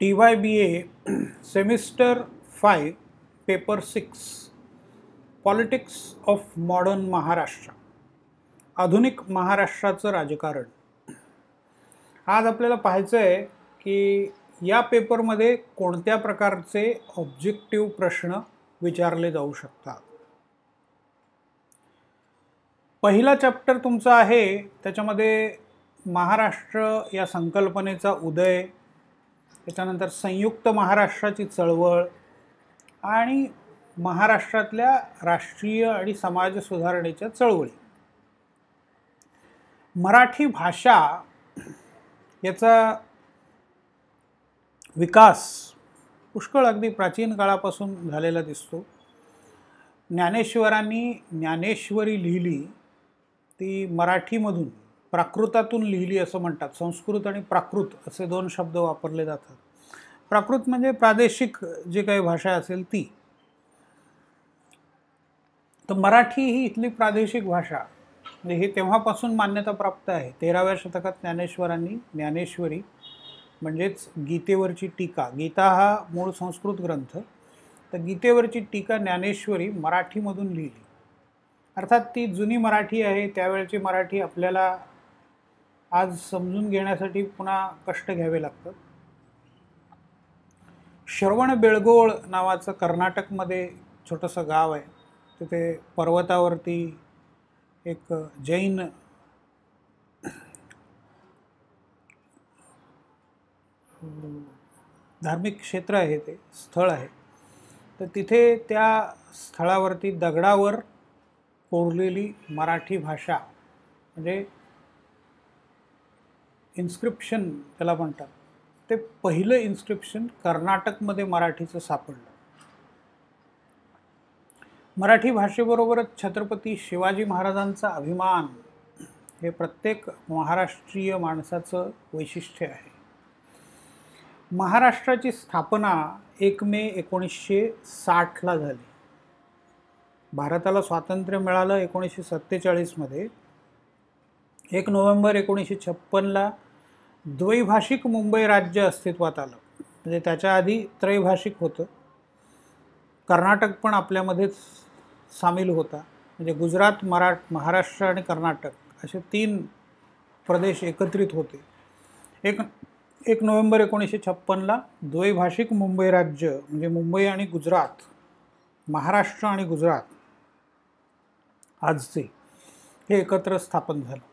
T Y B A semester five paper six politics of modern Maharashtra आधुनिक महाराष्ट्राचं राजकारण. आज आपल्याला पाहायचं आहे की या पेपरमध्ये कोणत्या प्रकारचे ऑब्जेक्टिव्ह प्रश्न विचारले जाऊ शकतात. पहिला चॅप्टर तुमचा आहे त्याच्यामध्ये महाराष्ट्र या संकल्पनेचा उदय त्याच्यानंतर संयुक्त महाराष्ट्राची चळवळ आणि महाराष्ट्रातल्या राष्ट्रीय आणि समाज सुधारणेच्या चळवळी. मराठी भाषा याचा विकास पुष्कळ अगदी प्राचीन काळापासून झालेला दिसतो. ज्ञानेश्वरांनी ज्ञानेश्वरी लिहिली ती मराठीमधून. प्राकृतातून लिहिली असं म्हणतात. संस्कृत आणि प्राकृत असे दोन शब्द वापरले जातात. प्राकृत म्हणजे प्रादेशिक जी काही भाषा असेल ती. तर मराठी ही इथली प्रादेशिक भाषा. म्हणजे हे तेव्हापासून मान्यता प्राप्त आहे. तेराव्या शतकात ज्ञानेश्वरांनी ज्ञानेश्वरी म्हणजेच गीतेवरची टीका. गीता हा मूळ संस्कृत ग्रंथ. तर गीतेवरची टीका ज्ञानेश्वरी मराठीमधून लिहिली. अर्थात ती जुनी मराठी आहे. त्यावेळची मराठी आपल्याला आज समजून घेण्यासाठी पुन्हा कष्ट घ्यावे लागतात. श्रवण बेळगोळ नावाचं कर्नाटकमध्ये छोटंसं गाव आहे. तिथे पर्वतावरती एक जैन धार्मिक क्षेत्र आहे ते स्थळ आहे. तर तिथे त्या स्थळावरती दगडावर कोरलेली मराठी भाषा म्हणजे इन्स्क्रिप्शन त्याला म्हणतात. ते पहिलं इन्स्क्रिप्शन कर्नाटकमध्ये मराठीचं सापडलं. मराठी भाषेबरोबरच छत्रपती शिवाजी महाराजांचा अभिमान हे प्रत्येक महाराष्ट्रीय माणसाचं वैशिष्ट्य आहे. महाराष्ट्राची स्थापना एक मे एकोणीसशे साठला झाली. भारताला स्वातंत्र्य मिळालं एकोणीसशे सत्तेचाळीसमध्ये. एक नोव्हेंबर एकोणीसशे छप्पनला द्वैभाषिक मुंबई राज्य अस्तित्वात आलं. म्हणजे त्याच्या आधी त्रैभाषिक होतं. कर्नाटक पण आपल्यामध्येच सामील होता. म्हणजे गुजरात मराठ महाराष्ट्र आणि कर्नाटक असे तीन प्रदेश एकत्रित होते. एक एक नोव्हेंबर एकोणीसशे छप्पनला द्वैभाषिक मुंबई राज्य म्हणजे मुंबई आणि गुजरात महाराष्ट्र आणि गुजरात आजचे हे एकत्र स्थापन झालं.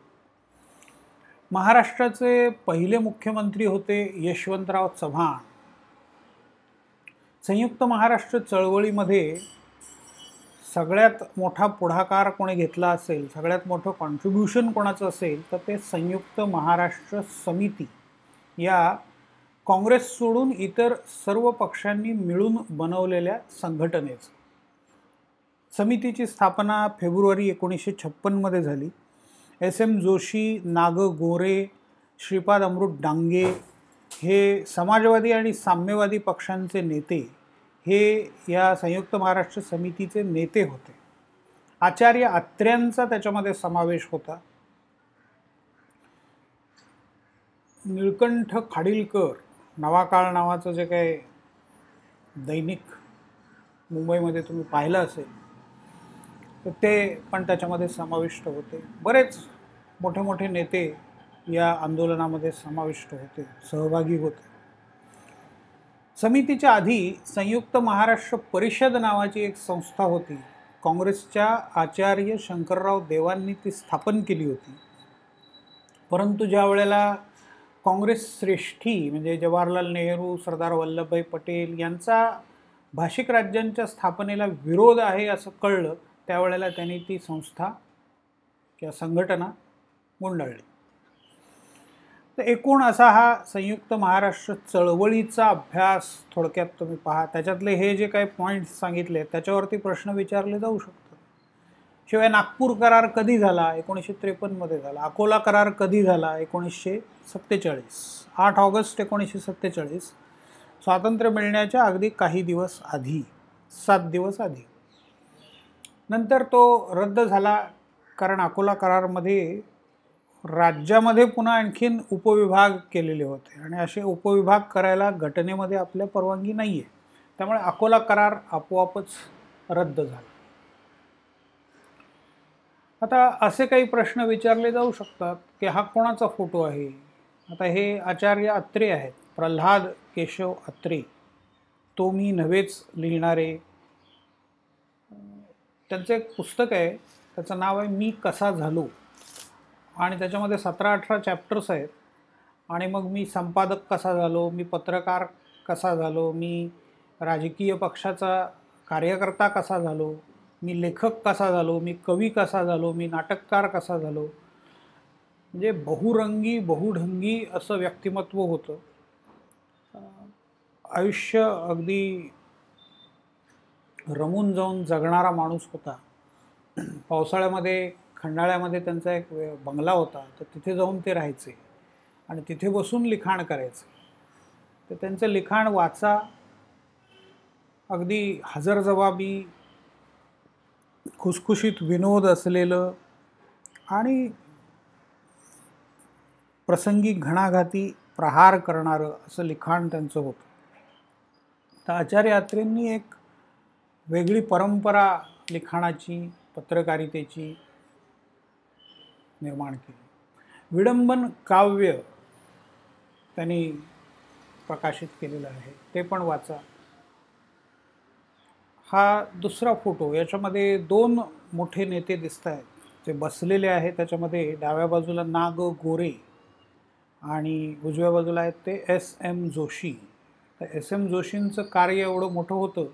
महाराष्ट्राचे पहिले मुख्यमंत्री होते यशवंतराव चव्हाण. संयुक्त महाराष्ट्र चळवळीमध्ये सगळ्यात मोठा पुढाकार कोणी घेतला असेल सगळ्यात मोठं कॉन्ट्रीब्युशन कोणाचं असेल तर ते संयुक्त महाराष्ट्र समिती. या काँग्रेस सोडून इतर सर्व पक्षांनी मिळून बनवलेल्या संघटनेचं. समितीची स्थापना फेब्रुवारी एकोणीसशे छप्पनमध्ये झाली. एस एम जोशी नाग गोरे श्रीपाद अमृत डांगे हे समाजवादी आणि साम्यवादी पक्षांचे नेते हे या संयुक्त महाराष्ट्र समितीचे नेते होते. आचार्य आत्र्यांचा त्याच्यामध्ये समावेश होता. निळकंठ खाडीलकर नवाकाळ नावाचं जे काही दैनिक मुंबईमध्ये तुम्ही पाहिलं असेल तर ते पण त्याच्यामध्ये समाविष्ट होते. बरेच मोठे मोठे नेते या आंदोलनामध्ये समाविष्ट होते सहभागी होते. समितीच्या आधी संयुक्त महाराष्ट्र परिषद नावाची एक संस्था होती. काँग्रेसच्या आचार्य शंकरराव देवांनी ती स्थापन केली होती. परंतु ज्या वेळेला काँग्रेस श्रेष्ठी म्हणजे जवाहरलाल नेहरू सरदार वल्लभभाई पटेल यांचा भाषिक राज्यांच्या स्थापनेला विरोध आहे असं कळलं त्यावेळेला त्यांनी ती संस्था किंवा संघटना गुंडाळली. तर एकूण असा हा संयुक्त महाराष्ट्र चळवळीचा अभ्यास थोडक्यात तुम्ही पहा. त्याच्यातले हे जे काही पॉईंट्स सांगितले त्याच्यावरती प्रश्न विचारले जाऊ शकतात. शिवाय नागपूर करार कधी झाला? एकोणीसशे त्रेपन्नमध्ये झाला. अकोला करार कधी झाला? एकोणीसशे सत्तेचाळीस. आठ ऑगस्ट एकोणीसशे सत्तेचाळीस. स्वातंत्र्य मिळण्याच्या अगदी काही दिवस आधी सात दिवस आधी. नंतर तो रद्द झाला कारण अकोला करारमध्ये राज्यामध्ये पुन्हा आणखीन उपविभाग केलेले होते. आणि असे उपविभाग करायला घटनेमध्ये आपल्या परवानगी नाही आहे त्यामुळे अकोला करार आपोआपच रद्द झाला. आता असे काही प्रश्न विचारले जाऊ शकतात की हा कोणाचा फोटो आहे? आता हे आचार्य अत्रे आहेत. प्रल्हाद केशव अत्रे. तो मी नव्हेच लिहिणारे. त्यांचं एक पुस्तक आहे. त्याचं नाव आहे मी कसा झालो. आणि त्याच्यामध्ये सतरा अठरा चॅप्टर्स आहेत. आणि मग मी संपादक कसा झालो मी पत्रकार कसा झालो मी राजकीय पक्षाचा कार्यकर्ता कसा झालो मी लेखक कसा झालो मी कवी कसा झालो मी नाटककार कसा झालो. म्हणजे बहुरंगी बहुढंगी असं व्यक्तिमत्व होतं. आयुष्य अगदी रमून जाऊन जगणारा माणूस होता. पावसाळ्यामध्ये खंडाळ्यामध्ये त्यांचा एक बंगला होता. तर तिथे जाऊन ते राहायचे आणि तिथे बसून लिखाण करायचे. तर त्यांचं लिखाण वाचा. अगदी हजरजबाबी खुसखुशीत विनोद असलेलं आणि प्रसंगी घणाघाती प्रहार करणारं असं लिखाण त्यांचं होतं. तर आचार्य यात्रेंनी एक वेगळी परंपरा लिखाणाची पत्रकारितेची निर्माण केली. विडंबन काव्य त्यांनी प्रकाशित केलेलं आहे. ते पण वाचा. हा दुसरा फोटो याच्यामध्ये दोन मोठे नेते दिसत आहेत जे बसलेले आहेत त्याच्यामध्ये डाव्या बाजूला नाग गोरे आणि उजव्या बाजूला आहेत ते एस एम जोशी. तर एस एम जोशींचं कार्य एवढं मोठं होतं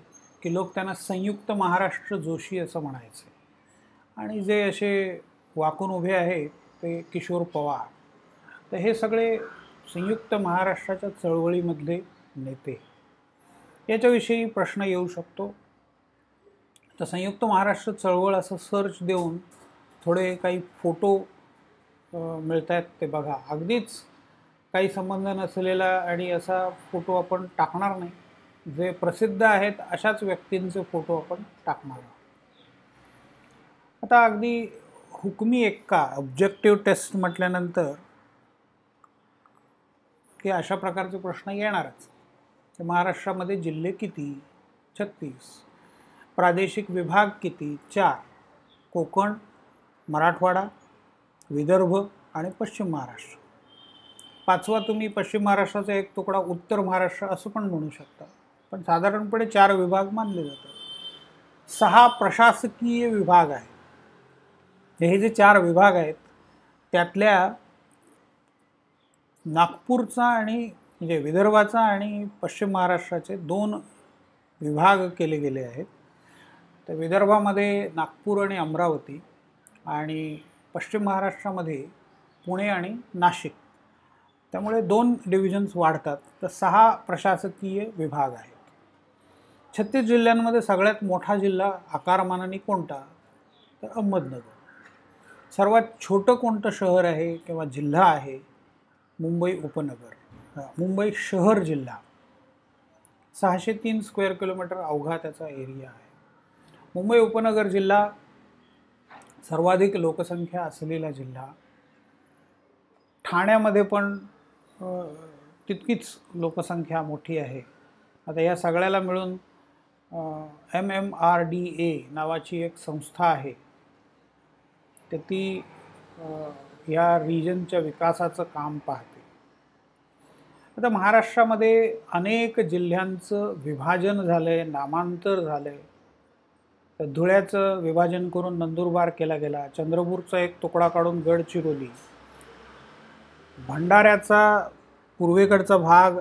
की लोक त्यांना संयुक्त महाराष्ट्र जोशी असं म्हणायचे. आणि जे असे वाकून उभे आहेत ते किशोर पवार. तर हे सगळे संयुक्त महाराष्ट्राच्या चळवळीमधले नेते. याच्याविषयी प्रश्न येऊ शकतो. तर संयुक्त महाराष्ट्र चळवळ असं सर्च देऊन थोडे काही फोटो मिळत आहेत ते बघा. अगदीच काही संबंध नसलेला आणि असा फोटो आपण टाकणार नाही. जे प्रसिद्ध आहेत अशाच व्यक्तींचे फोटो आपण टाकणार आहोत. आता अगदी हुकमी एक्का ऑब्जेक्टिव्ह टेस्ट म्हटल्यानंतर की अशा प्रकारचे प्रश्न येणारच. महाराष्ट्रामध्ये जिल्हे किती? छत्तीस. प्रादेशिक विभाग किती? चार. कोकण मराठवाडा विदर्भ आणि पश्चिम महाराष्ट्र. पाचवा तुम्ही पश्चिम महाराष्ट्राचा एक तुकडा उत्तर महाराष्ट्र असं पण म्हणू शकता. पण साधारणपणे चार विभाग मानले जातात. सहा प्रशासकीय विभाग आहेत. हे जे चार विभाग आहेत त्यातल्या नागपूरचा आणि म्हणजे विदर्भाचा आणि पश्चिम महाराष्ट्राचे दोन विभाग केले गेले आहेत. तर विदर्भामध्ये नागपूर आणि अमरावती आणि पश्चिम महाराष्ट्रामध्ये पुणे आणि नाशिक. त्यामुळे दोन डिव्हिजन्स वाढतात. तर सहा प्रशासकीय विभाग आहेत. छत्तीस जिल्ह्यांमध्ये सगळ्यात मोठा जिल्हा आकारमानाने कोणता? तर अहमदनगर. सर्वात छोटं कोणतं शहर आहे किंवा जिल्हा आहे? मुंबई उपनगर. मुंबई शहर जिल्हा. सहाशे तीन स्क्वेअर किलोमीटर अवघा त्याचा एरिया आहे. मुंबई उपनगर जिल्हा सर्वाधिक लोकसंख्या असलेला जिल्हा. ठाण्यामध्ये पण तितकीच लोकसंख्या मोठी आहे. आता या सगळ्याला मिळून M M R D A नावाची एक संस्था आहे. तर ती या रिजनच्या विकासाचं काम पाहते. आता महाराष्ट्रामध्ये अनेक जिल्ह्यांचं विभाजन झालं आहे नामांतर झालं आहे तर धुळ्याचं विभाजन करून नंदुरबार केला गेला चंद्रपूरचा एक तुकडा काढून गडचिरोली. भंडाऱ्याचा पूर्वेकडचा भाग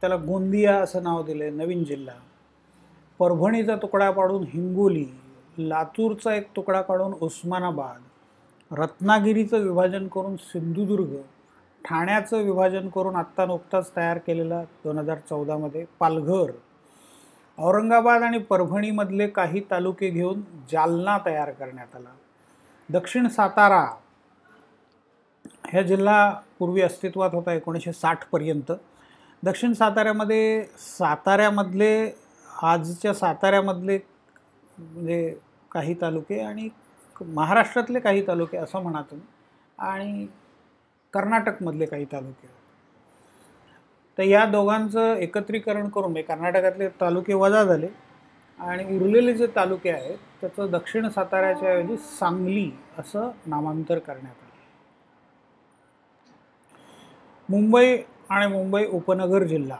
त्याला गोंदिया असं नाव दिलं आहे नवीन जिल्हा. परभणीचा तुकडा पाडून हिंगोली लातूरचा एक तुकडा काढून उस्मानाबाद रत्नागिरीचं विभाजन करून सिंधुदुर्ग ठाण्याचं विभाजन करून आत्ता नुकताच तयार केलेला दोन हजार चौदामध्ये पालघर. औरंगाबाद आणि परभणीमधले काही तालुके घेऊन जालना तयार करण्यात आला. दक्षिण सातारा ह्या जिल्हा पूर्वी अस्तित्वात होता एकोणीसशे साठपर्यंत दक्षिण साताऱ्यामध्ये साताऱ्यामधले आजच्या साताऱ्यामधले म्हणजे काही तालुके आणि महाराष्ट्रातले काही तालुके असं म्हणा तुम्ही. आणि कर्नाटकमधले काही तालुके. तर या दोघांचं एकत्रीकरण करून म्हणजे कर्नाटकातले तालुके वजा झाले आणि उरलेले जे तालुके आहेत त्याचं दक्षिण साताऱ्याच्या ऐवजी सांगली असं नामांतर करण्यात आलं. मुंबई आणि मुंबई उपनगर जिल्हा.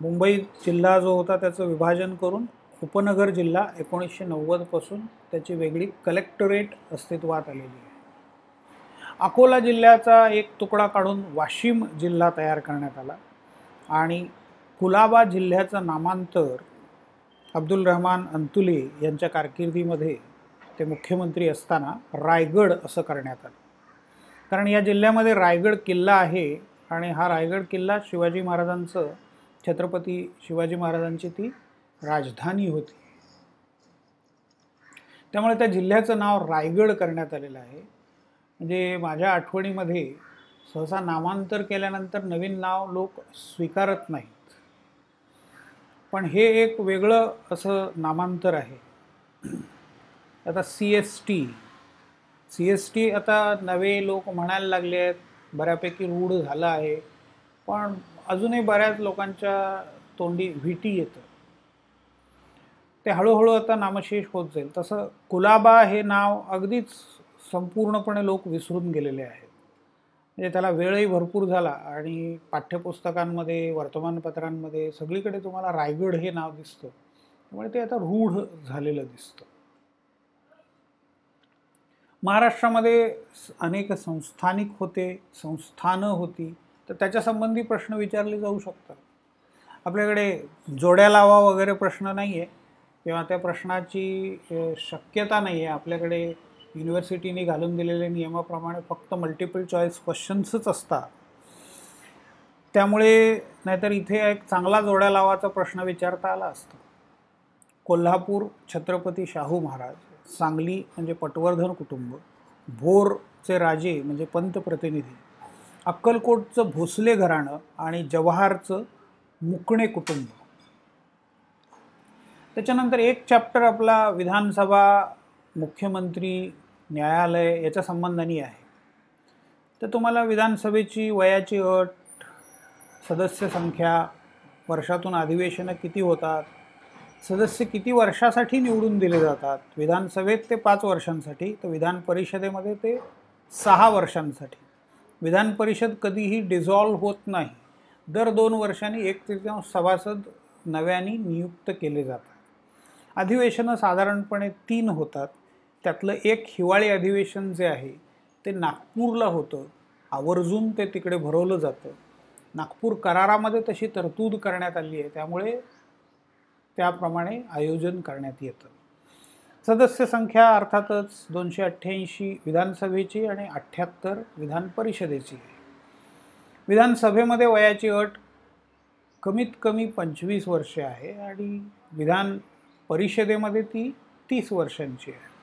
मुंबई जिल्हा जो होता त्याचं विभाजन करून उपनगर जिल्हा एकोणीसशे नव्वदपासून त्याची वेगळी कलेक्टरेट अस्तित्वात आलेली आहे. अकोला जिल्ह्याचा एक तुकडा काढून वाशिम जिल्हा तयार करण्यात आला आणि कुलाबा जिल्ह्याचं नामांतर अब्दुल रहमान अंतुले यांच्या कारकिर्दीमध्ये ते मुख्यमंत्री असताना रायगड असं करण्यात आलं. कारण या जिल्ह्यामध्ये रायगड किल्ला आहे आणि हा रायगड किल्ला शिवाजी महाराजांचं छत्रपती शिवाजी महाराजांची ती राजधानी होती. त्यामुळे त्या जिल्ह्याचं नाव रायगड करण्यात आलेलं आहे. म्हणजे माझ्या आठवणीमध्ये सहसा नामांतर केल्यानंतर नवीन नाव लोक स्वीकारत नाहीत. पण हे एक वेगळं असं नामांतर आहे. आता C S T. C S T आता नवे लोक म्हणायला लागले आहेत. बऱ्यापैकी रूढ झालं आहे. पण अजूनही बऱ्याच लोकांच्या तोंडी व्हिटी येतं. ते हळूहळू आता नामशेष होत जाईल. तसं कुलाबा हे नाव अगदीच संपूर्णपणे लोक विसरून गेलेले आहेत. म्हणजे त्याला वेळही भरपूर झाला आणि पाठ्यपुस्तकांमध्ये वर्तमानपत्रांमध्ये सगळीकडे तुम्हाला रायगड हे नाव दिसतं. त्यामुळे ते आता रूढ झालेलं दिसतं. महाराष्ट्रामध्ये अनेक संस्थानिक होते संस्थानं होती तर त्याच्यासंबंधी प्रश्न विचारले जाऊ शकतात. आपल्याकडे जोड्या लावा वगैरे प्रश्न नाही आहे किंवा त्या प्रश्नाची शक्यता नाही आहे आपल्याकडे युनिव्हर्सिटीने घालून दिलेल्या नियमाप्रमाणे फक्त मल्टिपल चॉईस क्वेश्चन्सच असतात. त्यामुळे नाहीतर इथे एक चांगला जोड्या लावाचा प्रश्न विचारता आला असतो. कोल्हापूर छत्रपती शाहू महाराज. सांगली म्हणजे पटवर्धन कुटुंब भोरचे राजे म्हणजे पंतप्रतिनिधी अक्कलकोटचं भोसले घराणं आणि जवाहरचं मुकणे कुटुंब. त्याच्यानंतर एक चॅप्टर आपला विधानसभा मुख्यमंत्री न्यायालय याच्या संबंधाने आहे. तर तुम्हाला विधानसभेची वयाची अट सदस्य संख्या वर्षातून अधिवेशनं किती होतात सदस्य किती वर्षासाठी निवडून दिले जातात? विधानसभेत ते पाच वर्षांसाठी तर विधान परिषदेमध्ये ते सहा वर्षांसाठी. विधान परिषद कधीही डिझॉल्व्ह होत नाही. दर दोन वर्षांनी एक तृतीयांश सभासद नव्याने नियुक्त केले जातात. अधिवेशनं साधारणपणे तीन होतात. त्यातलं एक हिवाळी अधिवेशन जे आहे ते नागपूरला होतं. आवर्जून ते तिकडे भरवलं जातं. नागपूर करारामध्ये तशी तरतूद करण्यात आली आहे. त्यामुळे त्याप्रमाणे आयोजन करण्यात येतं. सदस्य संख्या अर्थातच दोनशे अठ्ठ्याऐंशी विधानसभेची आणि अठ्ठ्याहत्तर विधान परिषदेची आहे. विधानसभेमध्ये वयाची अट कमीत कमी पंचवीस वर्षे आहे आणि विधान परिषदेमध्ये ती तीस वर्षांची आहे.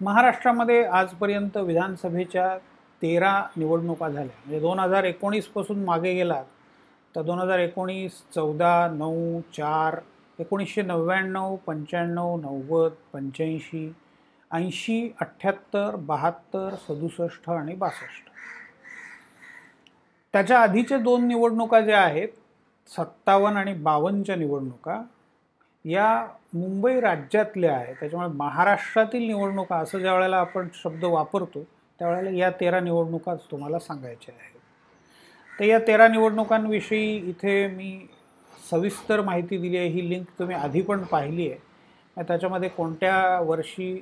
महाराष्ट्रामध्ये आजपर्यंत विधानसभेच्या तेरा निवडणुका झाल्या. म्हणजे दोन हजार एकोणीसपासून मागे गेलात. तर दोन हजार एकोणीस चौदा नऊ चार एकोणीसशे नव्याण्णव पंच्याण्णव नव्वद पंच्याऐंशी ऐंशी अठ्ठ्याहत्तर बहात्तर सदुसष्ट आणि बासष्ट. त्याच्या आधीचे दोन निवडणुका ज्या आहेत सत्तावन्न आणि बावन्नच्या निवडणुका या मुंबई राज्यातल्या आहे त्याच्यामुळे महाराष्ट्रातील निवडणुका असं ज्या वेळेला आपण शब्द वापरतो त्यावेळेला या तेरा निवडणुकाच तुम्हाला सांगायच्या आहेत. तर या तेरा निवडणुकांविषयी इथे मी सविस्तर माहिती दिली आहे. ही लिंक तुम्ही आधी पण पाहिली आहे. त्याच्यामध्ये कोणत्या वर्षी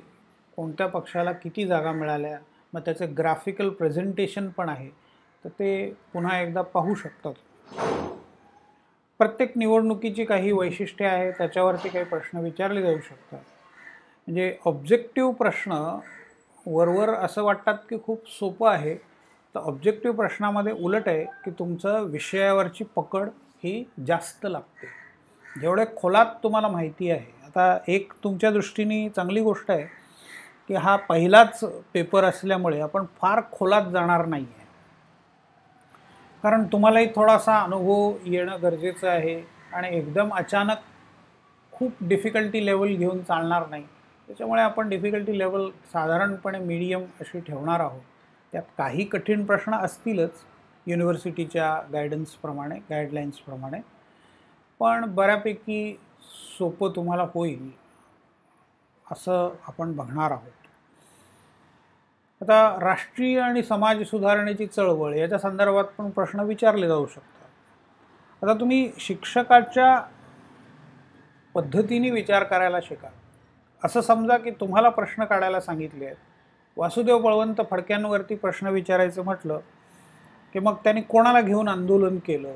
कोणत्या पक्षाला किती जागा मिळाल्या मग त्याचं ग्राफिकल प्रेझेंटेशन पण आहे. तर ते पुन्हा एकदा पाहू शकतात. प्रत्येक निवडणुकीची काही वैशिष्ट्ये आहे त्याच्यावरती काही प्रश्न विचारले जाऊ शकतात. म्हणजे ऑब्जेक्टिव्ह प्रश्न वरवर असं वाटतात की खूप सोपं आहे तर ऑब्जेक्टिव्ह प्रश्नामध्ये उलट आहे की तुमचं विषयावरची पकड ही जास्त लागते. जेवढे खोलात तुम्हाला माहिती आहे आता एक तुमच्या दृष्टीने चांगली गोष्ट आहे की हा पहिलाच पेपर असल्यामुळे आपण फार खोलात जाणार नाही आहे कारण तुम्हालाही थोडासा अनुभव येणं गरजेचं आहे आणि एकदम अचानक खूप डिफिकल्टी लेवल घेऊन चालणार नाही. त्याच्यामुळे आपण डिफिकल्टी लेवल साधारणपणे मीडियम अशी ठेवणार आहोत. त्यात काही कठीण प्रश्न असतीलच युनिव्हर्सिटीच्या गायडन्सप्रमाणे गाईडलाईन्सप्रमाणे पण बऱ्यापैकी सोपं तुम्हाला होईल असं आपण बघणार आहोत. आता राष्ट्रीय आणि समाज सुधारणेची चळवळ याच्या संदर्भात पण प्रश्न विचारले जाऊ शकतात. आता तुम्ही शिक्षकाच्या पद्धतीने विचार करायला शिका. असं समजा की तुम्हाला प्रश्न काढायला सांगितले आहेत. वासुदेव बळवंत फडक्यांवरती प्रश्न विचारायचं म्हटलं की मग त्यांनी कोणाला घेऊन आंदोलन केलं?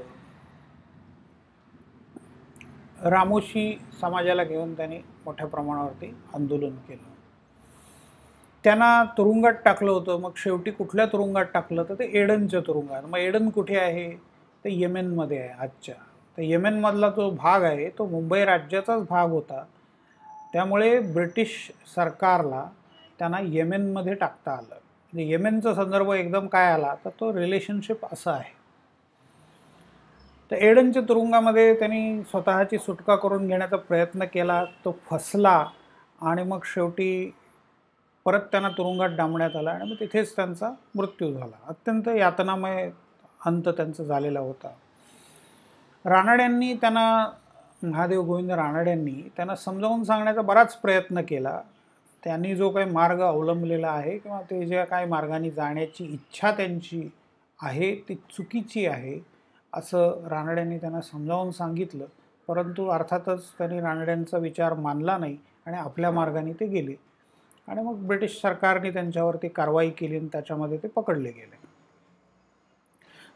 रामोशी समाजाला घेऊन त्यांनी मोठ्या प्रमाणावरती आंदोलन केलं. त्यांना तुरुंगात टाकलं होतं. मग शेवटी कुठल्या तुरुंगात टाकलं? तर ते एडनच्या तुरुंगात. मग एडन कुठे आहे? ते येमेनमध्ये आहे आजच्या. तर येमेनमधला जो भाग आहे तो मुंबई राज्याचाच भाग होता. त्यामुळे ब्रिटिश सरकारला त्यांना येमेनमध्ये टाकता आलं. म्हणजे येमेनचा संदर्भ एकदम काय आला तर तो रिलेशनशिप असा आहे. तर एडनच्या तुरुंगामध्ये त्यांनी स्वतःची सुटका करून घेण्याचा प्रयत्न केला तो फसला आणि मग शेवटी परत त्यांना तुरुंगात डांबण्यात आला आणि मग तिथेच त्यांचा मृत्यू झाला. अत्यंत यातनामय अंत त्यांचा झालेला होता. रानड्यांनी त्यांना महादेव गोविंद रानड्यांनी त्यांना समजावून सांगण्याचा बराच प्रयत्न केला. त्यांनी जो काही मार्ग अवलंबलेला आहे किंवा ते ज्या काही मार्गाने जाण्याची इच्छा त्यांची आहे ती चुकीची आहे असं रानड्यांनी त्यांना समजावून सांगितलं. परंतु अर्थातच त्यांनी रानड्यांचा विचार मानला नाही आणि आपल्या मार्गाने ते गेले. आणि मग ब्रिटिश सरकारने त्यांच्यावरती कारवाई केली आणि त्याच्यामध्ये ते पकडले गेले.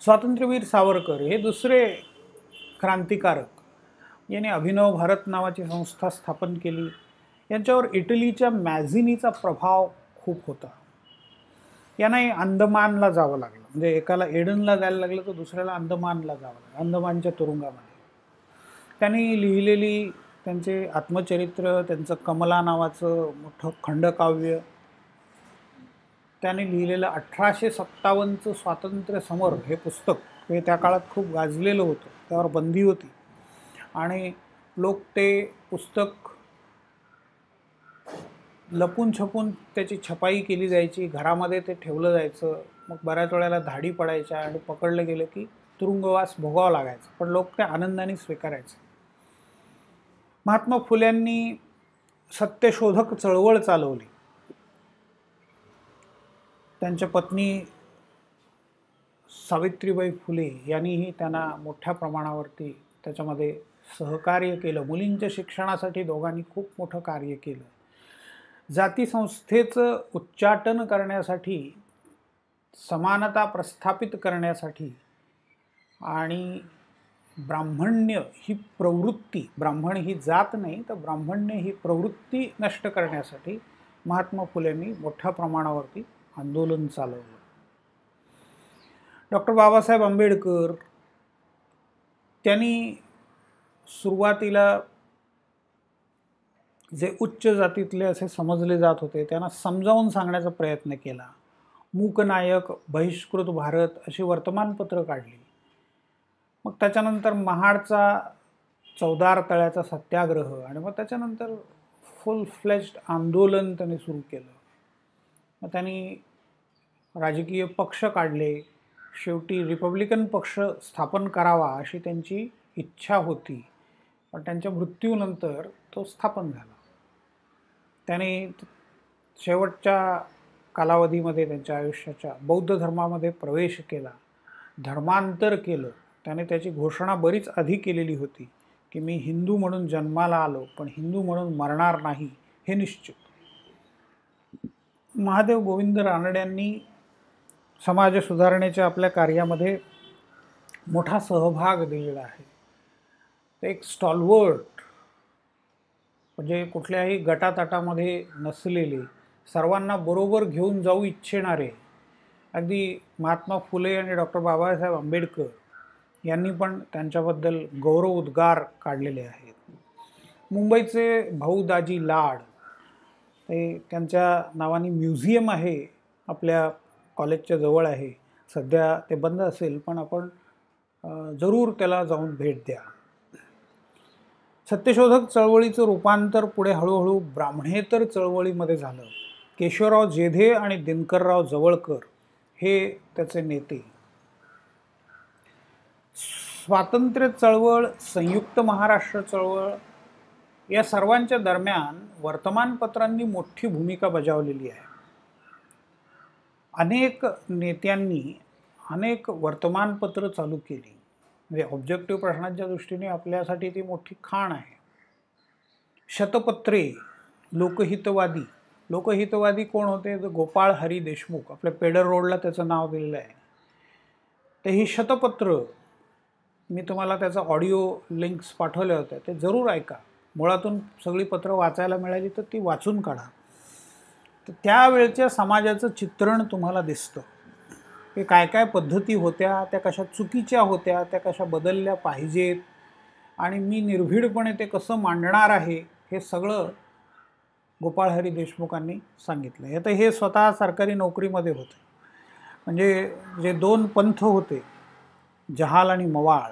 स्वातंत्र्यवीर सावरकर हे दुसरे क्रांतिकारक. यांनी अभिनव भारत नावाची संस्था स्थापन केली. यांच्यावर इटलीच्या मॅझिनीचा प्रभाव खूप होता. यांनाही अंदमानला जावं लागलं. म्हणजे एकाला एडनला जायला लागलं तर दुसऱ्याला अंदमानला जावं लागलं अंदमानच्या तुरुंगामध्ये. त्यांनी लिहिलेली त्यांचे आत्मचरित्र त्यांचं कमला नावाचं मोठं खंडकाव्य त्याने लिहिलेलं अठराशे सत्तावन्नचं स्वातंत्र्य समर हे पुस्तक हे त्या काळात खूप गाजलेलं होतं. त्यावर बंदी होती. आणि लोक ते पुस्तक लपून छपून त्याची छपाई केली जायची घरामध्ये ते ठेवलं जायचं मग बऱ्याच वेळेला धाडी पडायच्या आणि पकडलं गेलं की तुरुंगवास भोगावा लागायचा. पण लोक ते आनंदाने स्वीकारायचे. महात्मा फुल्यांनी सत्यशोधक चळवळ चालवली. त्यांच्या पत्नी सावित्रीबाई फुले यांनीही त्यांना मोठ्या प्रमाणावरती त्याच्यामध्ये सहकार्य केलं. मुलींच्या शिक्षणासाठी दोघांनी खूप मोठं कार्य केलं. जातीसंस्थेचं उच्चाटन करण्यासाठी समानता प्रस्थापित करण्यासाठी आणि ब्राह्मण्य ही प्रवृत्ती ब्राह्मण ही जात नाही तर ब्राह्मण्य ही प्रवृत्ती नष्ट करण्यासाठी महात्मा फुलेंनी मोठ्या प्रमाणावरती आंदोलन चालवलं. डॉक्टर बाबासाहेब आंबेडकर त्यांनी सुरुवातीला जे उच्च जातीतले असे समजले जात होते त्यांना समजावून सांगण्याचा प्रयत्न केला. मूकनायक बहिष्कृत भारत अशी वर्तमानपत्र काढली. मग त्याच्यानंतर महाडचा चौदार तळ्याचा सत्याग्रह आणि मग त्याच्यानंतर फुल फ्लेज्ड आंदोलन त्यांनी सुरू केलं. मग त्यांनी राजकीय पक्ष काढले. शेवटी रिपब्लिकन पक्ष स्थापन करावा अशी त्यांची इच्छा होती. पण त्यांच्या मृत्यूनंतर तो स्थापन झाला. त्याने शेवटच्या कालावधीमध्ये त्यांच्या आयुष्याच्या बौद्ध धर्मामध्ये प्रवेश केला. धर्मांतर केलं. त्याने त्याची घोषणा बरीच आधी केलेली होती की मी हिंदू म्हणून जन्माला आलो पण हिंदू म्हणून मरणार नाही हे निश्चित. महादेव गोविंद रानड्यांनी समाज सुधारणेच्या आपल्या कार्यामध्ये मोठा सहभाग दिलेला आहे. एक स्टॉलवर्ड म्हणजे कुठल्याही गटातटामध्ये नसलेले सर्वांना बरोबर घेऊन जाऊ इच्छिणारे अगदी महात्मा फुले आणि डॉक्टर बाबासाहेब आंबेडकर यांनी पण त्यांच्याबद्दल गौरव उद्गार काढलेले आहेत. मुंबईचे भाऊ दाजी लाड ते त्यांच्या नावाने म्युझियम आहे आपल्या कॉलेजच्या जवळ आहे. सध्या ते बंद असेल पण आपण जरूर त्याला जाऊन भेट द्या. सत्यशोधक चळवळीचं रूपांतर पुढे हळूहळू ब्राह्मणेतर चळवळीमध्ये झालं. केशवराव जेधे आणि दिनकरराव जवळकर हे त्याचे नेते. स्वातंत्र्य चळवळ संयुक्त महाराष्ट्र चळवळ या सर्वांच्या दरम्यान वर्तमानपत्रांनी मोठी भूमिका बजावलेली आहे. अनेक नेत्यांनी अनेक वर्तमानपत्र चालू केली. म्हणजे ऑब्जेक्टिव्ह प्रश्नांच्या दृष्टीने आपल्यासाठी ती मोठी खाण आहे. शतपत्रे लोकहितवादी. लोकहितवादी कोण होते? तर गोपाळ हरी देशमुख. आपल्या पेडर रोडला त्याचं नाव दिलेलं आहे. तर ही शतपत्र मी तुम्हाला त्याचा ऑडिओ लिंक्स पाठवल्या होत्या. ते जरूर ऐका. मुळातून सगळी पत्र वाचायला मिळाली तर ती वाचून काढा. तर त्यावेळच्या समाजाचं चित्रण तुम्हाला दिसतं. की काय काय पद्धती होत्या त्या कशा चुकीच्या होत्या त्या कशा बदलल्या पाहिजेत आणि मी निर्भीडपणे ते कसं मांडणार आहे हे सगळं गोपाळहरी देशमुखांनी सांगितलं. आता हे स्वतः सरकारी नोकरीमध्ये होते. म्हणजे जे दोन पंथ होते जहाल आणि मवाळ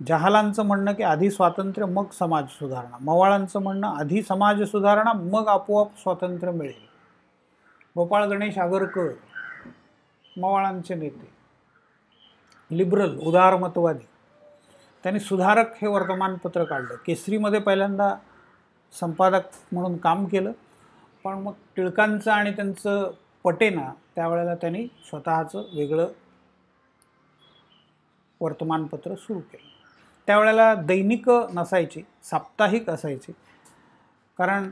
जहालांचं म्हणणं की आधी स्वातंत्र्य मग समाज सुधारणा. मवाळांचं म्हणणं आधी समाज सुधारणा मग आपोआप स्वातंत्र्य मिळेल. गोपाळ गणेश आगरकर मवाळांचे नेते. लिबरल उदारमतवादी. त्यांनी सुधारक हे वर्तमानपत्र काढलं. केसरीमध्ये पहिल्यांदा संपादक म्हणून काम केलं. पण मग टिळकांचं आणि त्यांचं पटेना त्यावेळेला त्यांनी स्वतःचं वेगळं वर्तमानपत्र सुरू केलं. त्यावेळेला दैनिक नसायची साप्ताहिक असायची. कारण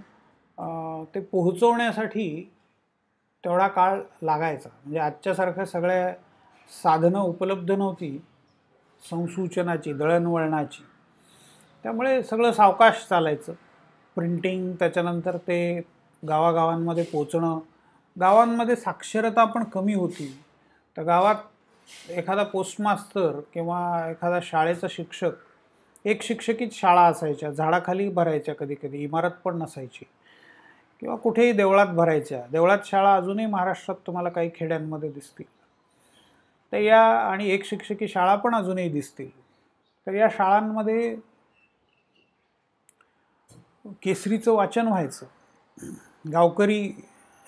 ते पोहोचवण्यासाठी तेवढा काळ लागायचा. म्हणजे आजच्यासारख्या सगळ्या साधनं उपलब्ध नव्हती. संसूचनाची दळणवळणाची. त्यामुळे सगळं सावकाश चालायचं. प्रिंटिंग त्याच्यानंतर ते गावागावांमध्ये पोचणं. गावांमध्ये साक्षरता पण कमी होती. तर गावात एखादा पोस्टमास्तर किंवा एखादा शाळेचा शिक्षक एक शिक्षकीच शाळा असायच्या. झाडाखाली भरायच्या कधी कधी. इमारत पण नसायची. किंवा कुठेही देवळात भरायच्या. देवळात शाळा अजूनही महाराष्ट्रात तुम्हाला काही खेड्यांमध्ये दिसतील. तर या आणि एक शिक्षकी शाळा पण अजूनही दिसतील. तर या शाळांमध्ये केसरीचं वाचन व्हायचं. गावकरी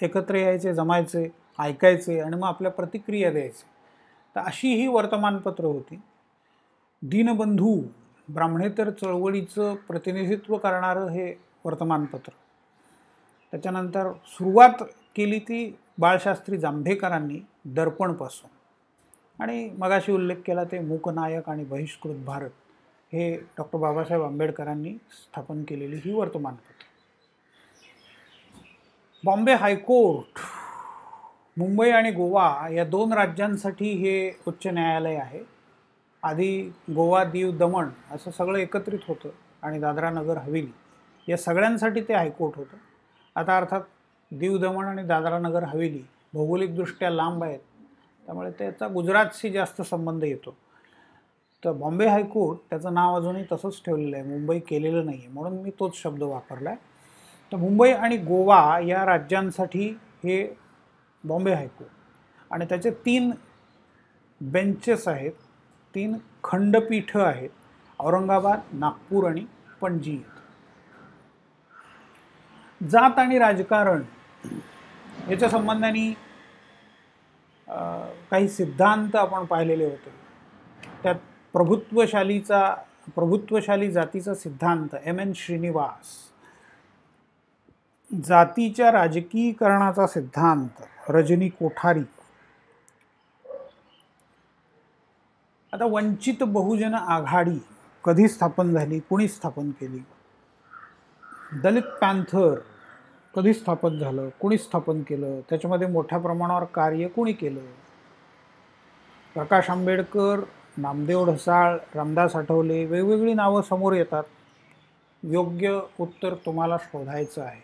एकत्र यायचे जमायचे ऐकायचे आणि मग आपल्या प्रतिक्रिया द्यायचे. तर अशी ही वर्तमानपत्र होती. दीनबंधू ब्राह्मणेतर चळवळीचं प्रतिनिधित्व करणारं हे वर्तमानपत्र. त्याच्यानंतर सुरुवात केली ती बाळशास्त्री जांभेकरांनी दर्पणपासून. आणि मगाशी उल्लेख केला ते मूकनायक आणि बहिष्कृत भारत हे डॉक्टर बाबासाहेब आंबेडकरांनी स्थापन केलेली ही वर्तमानपत्र बॉम्बे हायकोर्ट मुंबई आणि गोवा या दोन राज्यांसाठी हे उच्च न्यायालय आहे. आधी गोवा दीव दमण असं सगळं एकत्रित होतं आणि दादरा नगर हवेली या सगळ्यांसाठी ते हायकोर्ट होतं. आता अर्थात दीव दमण आणि दादरा नगर हवेली भौगोलिकदृष्ट्या लांब आहेत. त्यामुळे त्याचा गुजरातशी जास्त संबंध येतो. तर बॉम्बे हायकोर्ट त्याचं नाव अजूनही तसंच ठेवलेलं आहे. मुंबई केलेलं नाही आहे म्हणून मी तोच शब्द वापरला आहे तर मुंबई आणि गोवा या राज्यांसाठी हे बॉम्बे हायकोर्ट आणि त्याचे तीन बेंचेस आहेत. तीन खंडपीठं आहेत. औरंगाबाद नागपूर आणि पणजी. जात आणि राजकारण याच्या संबंधाने काही सिद्धांत आपण पाहिलेले होते. त्यात प्रभुत्वशालीचा प्रभुत्वशाली जातीचा सिद्धांत एम एन श्रीनिवास जातीच्या राजकीकरणाचा सिद्धांत रजनी कोठारी. आता वंचित बहुजन आघाडी कधी स्थापन झाली कुणी स्थापन केली? दलित पॅन्थर कधी स्थापन झालं? कुणी स्थापन केलं? त्याच्यामध्ये मोठ्या प्रमाणावर कार्य कुणी केलं? प्रकाश आंबेडकर नामदेव ढसाळ रामदास आठवले वेगवेगळी नावं समोर येतात. योग्य उत्तर तुम्हाला शोधायचं आहे.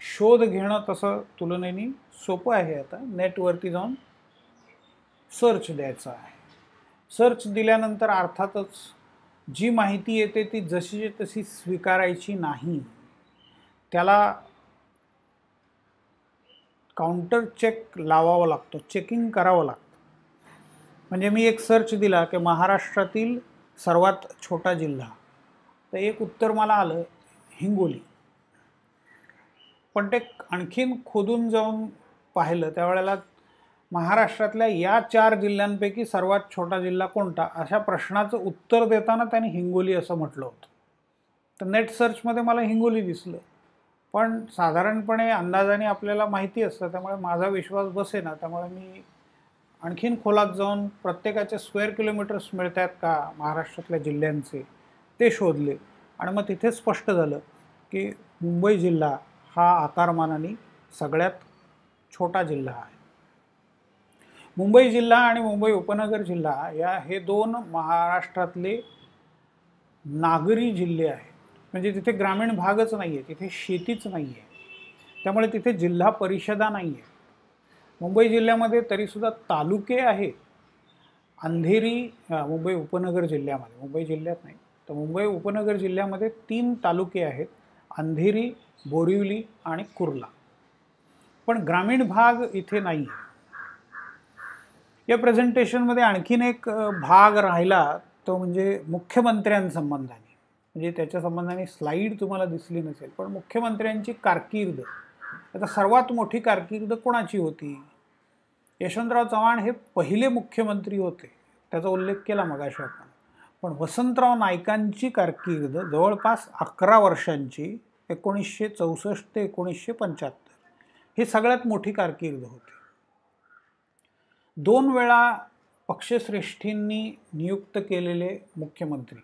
शोध घेणं तसं तुलनेने सोपं आहे आता. नेटवरती जाऊन सर्च द्यायचं आहे. सर्च दिल्यानंतर अर्थातच जी माहिती येते ती जशी तशी स्वीकारायची नाही त्याला काउंटर चेक लावावा लागतो चेकिंग करावं लागतं. म्हणजे मी एक सर्च दिला की महाराष्ट्रातील सर्वात छोटा जिल्हा. तर एक उत्तर मला आलं हिंगोली. पण ते आणखीन खोदून जाऊन पाहिलं त्यावेळेला महाराष्ट्रातल्या या चार जिल्ह्यांपैकी सर्वात छोटा जिल्हा कोणता? अशा प्रश्नाचं उत्तर देताना त्यांनी हिंगोली असं म्हटलं होतं. तर नेट सर्चमध्ये मला हिंगोली दिसलं. पण साधारणपणे अंदाजाने आपल्याला माहिती असतं त्यामुळे माझा विश्वास बसे ना त्यामुळे मी आणखीन खोलात जाऊन प्रत्येकाचे स्क्वेअर किलोमीटर्स मिळत आहेत का महाराष्ट्रातल्या जिल्ह्यांचे ते शोधले. आणि मग तिथे स्पष्ट झालं की मुंबई जिल्हा हा आकारमानाने सगळ्यात छोटा जिल्हा आहे. मुंबई जिल्हा आणि मुंबई उपनगर जिल्हा या हे दोन महाराष्ट्रातले नागरी जिल्हे आहेत. म्हणजे तिथे ग्रामीण भागच नाही आहे तिथे शेतीच नाही आहे त्यामुळे तिथे जिल्हा परिषदा नाही आहे मुंबई जिल्ह्यामध्ये तरीसुद्धा तालुके आहेत. अंधेरी मुंबई उपनगर जिल्ह्यामध्ये मुंबई जिल्ह्यात नाही. तर मुंबई उपनगर जिल्ह्यामध्ये तीन तालुके आहेत अंधेरी बोरिवली आणि कुर्ला. पण ग्रामीण भाग इथे नाही आहे या प्रेझेंटेशनमध्ये आणखीन एक भाग राहिला तो म्हणजे मुख्यमंत्र्यांसंबंधाने. म्हणजे त्याच्या संबंधाने स्लाईड तुम्हाला दिसली नसेल पण मुख्यमंत्र्यांची कारकीर्द. आता सर्वात मोठी कारकीर्द कोणाची होती? यशवंतराव चव्हाण हे पहिले मुख्यमंत्री होते. त्याचा उल्लेख केला मगाशी आपण. पण वसंतराव नाईकांची कारकीर्द जवळपास अकरा वर्षांची एकोणीसशे चौसष्ट ते एकोणीसशे पंच्याहत्तर ही सगळ्यात मोठी कारकीर्द होती. दोन वेळा पक्षश्रेष्ठींनी नियुक्त केलेले मुख्यमंत्री.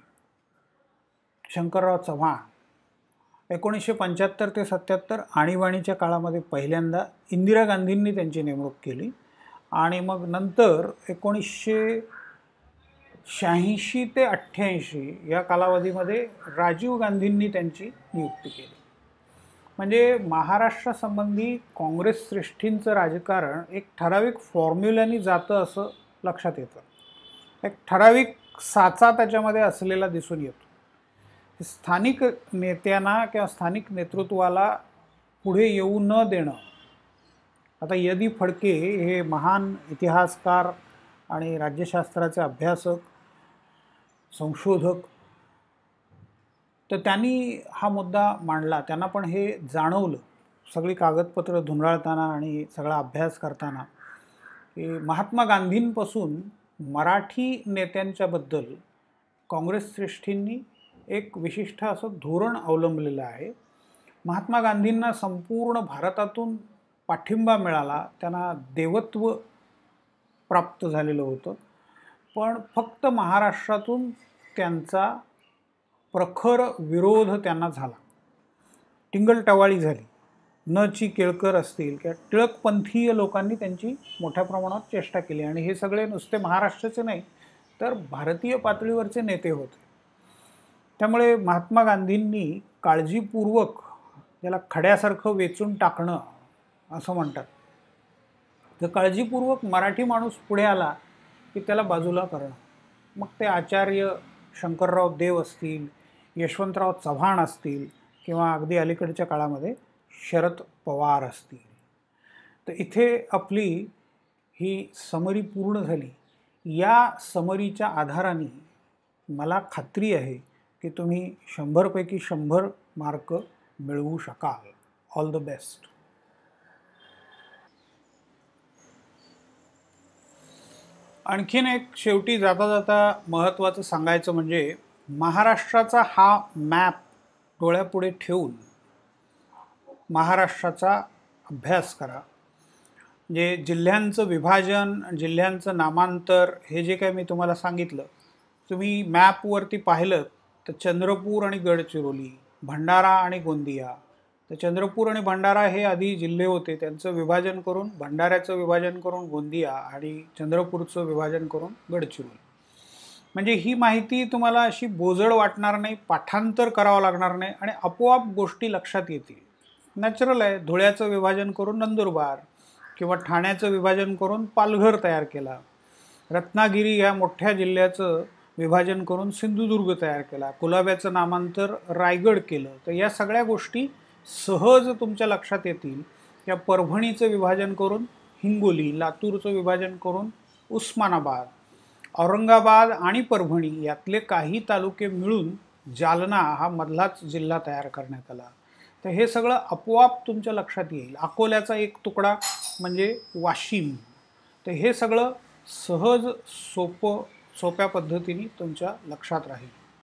शंकरराव चव्हाण एकोणीसशे पंच्याहत्तर ते सत्याहत्तर आणीबाणीच्या काळामध्ये पहिल्यांदा इंदिरा गांधींनी त्यांची नेमणूक केली. आणि मग नंतर एकोणीसशे शहाऐंशी ते अठ्ठ्याऐंशी या कालावधीमध्ये राजीव गांधींनी त्यांची नियुक्ती केली. म्हणजे महाराष्ट्रासंबंधी काँग्रेस श्रेष्ठींचं राजकारण एक ठराविक फॉर्म्युल्याने जातं असं लक्षात येतं. एक ठराविक साचा त्याच्यामध्ये असलेला दिसून येतो. स्थानिक नेत्यांना किंवा स्थानिक नेतृत्वाला पुढे येऊ न देणं. आता यदी फडके हे महान इतिहासकार आणि राज्यशास्त्राचे अभ्यासक संशोधक तर त्यांनी हा मुद्दा मांडला. त्यांना पण हे जाणवलं. सगळी कागदपत्र धुंडाळताना आणि सगळा अभ्यास करताना की महात्मा गांधींपासून मराठी नेत्यांच्याबद्दल काँग्रेस श्रेष्ठींनी एक विशिष्ट असं धोरण अवलंबलेलं आहे. महात्मा गांधींना संपूर्ण भारतातून पाठिंबा मिळाला त्यांना देवत्व प्राप्त झालेलं होतं. पण फक्त महाराष्ट्रातून त्यांचा प्रखर विरोध त्यांना झाला. टिंगलटवाळी झाली. न ची केळकर असतील किंवा टिळकपंथीय लोकांनी त्यांची मोठ्या प्रमाणात चेष्टा केली. आणि हे सगळे नुसते महाराष्ट्राचे नाही तर भारतीय पातळीवरचे नेते होते. त्यामुळे महात्मा गांधींनी काळजीपूर्वक त्याला खड्यासारखं वेचून टाकणं असं म्हणतात. तर काळजीपूर्वक मराठी माणूस पुढे आला की त्याला बाजूला करणं. मग ते आचार्य शंकरराव देव असतील यशवंतराव चव्हाण असतील किंवा अगदी अलीकडच्या काळामध्ये शरद पवार असतील. तर इथे आपली ही समरी पूर्ण झाली. या समरीच्या आधाराने मला खात्री आहे की तुम्ही शंभरपैकी शंभर मार्क मिळवू शकाल. ऑल द बेस्ट आणखीन एक शेवटी जाता जाता महत्त्वाचं सांगायचं म्हणजे महाराष्ट्राचा हा मॅप डोळ्यापुढे ठेवून महाराष्ट्राचा अभ्यास करा. जे जिल्ह्यांचं विभाजन जिल्ह्यांचं नामांतर हे जे काही मी तुम्हाला सांगितलं तुम्ही मॅपवरती पाहिलं तर चंद्रपूर आणि गडचिरोली भंडारा आणि गोंदिया. तर चंद्रपूर आणि भंडारा हे आधी जिल्हे होते. त्यांचं विभाजन करून भंडाऱ्याचं विभाजन करून गोंदिया आणि चंद्रपूरचं विभाजन करून गडचिरोली. म्हणजे ही माहिती तुम्हाला अशी बोजड वाटणार नाही पाठांतर करावं लागणार नाही आणि आपोआप गोष्टी लक्षात येतील. नॅचरल आहे धुळ्याचं विभाजन करून नंदुरबार किंवा ठाण्याचं विभाजन करून पालघर तयार केला. रत्नागिरी ह्या मोठ्या जिल्ह्याचं विभाजन करून सिंधुदुर्ग तयार केला. कुलाब्याचं नामांतर रायगड केलं. तर या सगळ्या गोष्टी सहज तुमच्या लक्षात येतील. या परभणीचं विभाजन करून हिंगोली लातूरचं विभाजन करून उस्मानाबाद औरंगाबाद आणि परभणी यातले काही तालुके मिळून जालना हा मधलाच जिल्हा तयार करण्यात आला. तर हे सगळं आपोआप तुमच्या लक्षात येईल. अकोल्याचा एक तुकडा म्हणजे वाशिम. तर हे सगळं सहज सोपं सोप्या पद्धतीने तुमच्या लक्षात राहील.